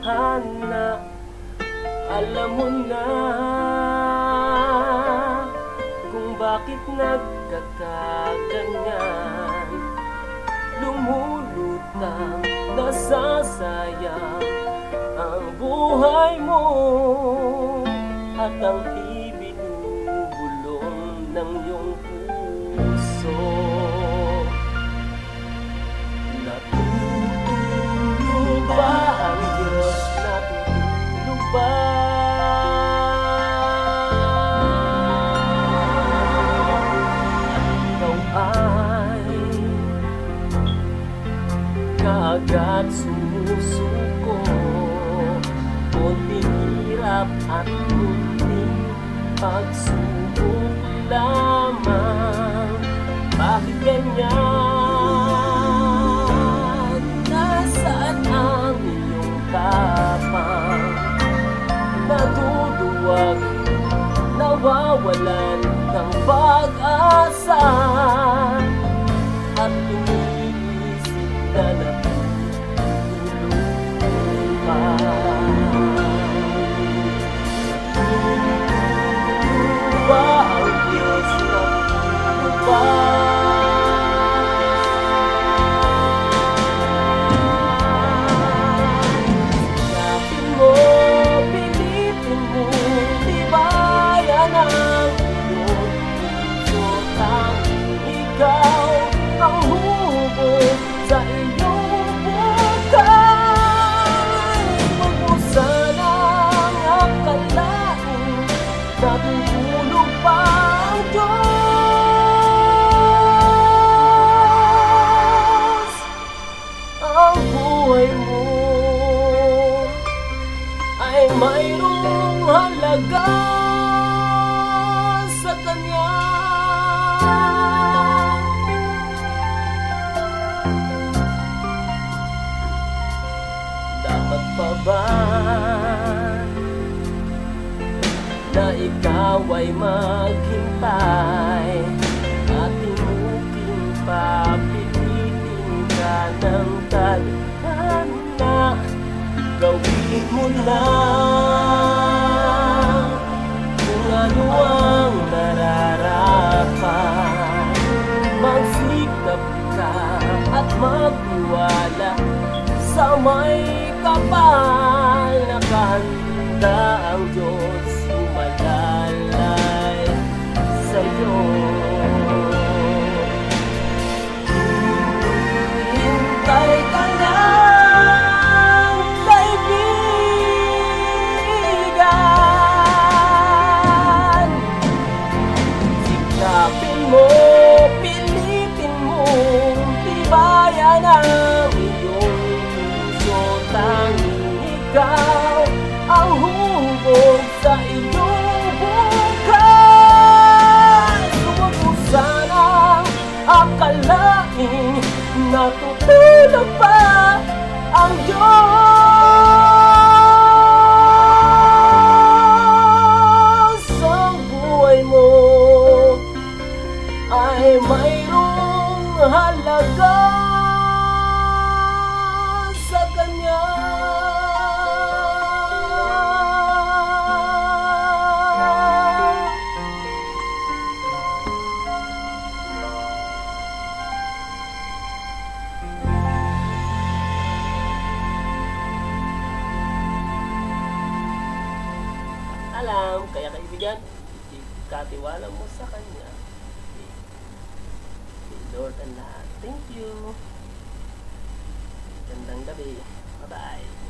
tadhana Alam mo na kung bakit nagkakaganyan. Lumulutang, nasasayang ang buhay mo At ang sumusuko Kunting hirap at kunting pagsubok lamang Bakit ganyan? Nasaan ang iyong tapang? Naduduwag, nawawalan ng pag-asa mayroong halaga sa Kanya. Dapat pa ba na ikaw ay maghintay At tinuking pa, pilitin ka ng tadhana Gawin mo na at magtiwala sa may kapal Nakahanda ang Diyos ikaw ang hubog sa iyong bukas. Huwag mo sanang akalaing Natutulog pa ang Diyos. Ang buhay mo ay mayroong halaga Alam, kaya kaibigan, ikatiwala mo sa Kanya. Lord ang lahat. Thank you. Gandang gabi. Bye-bye.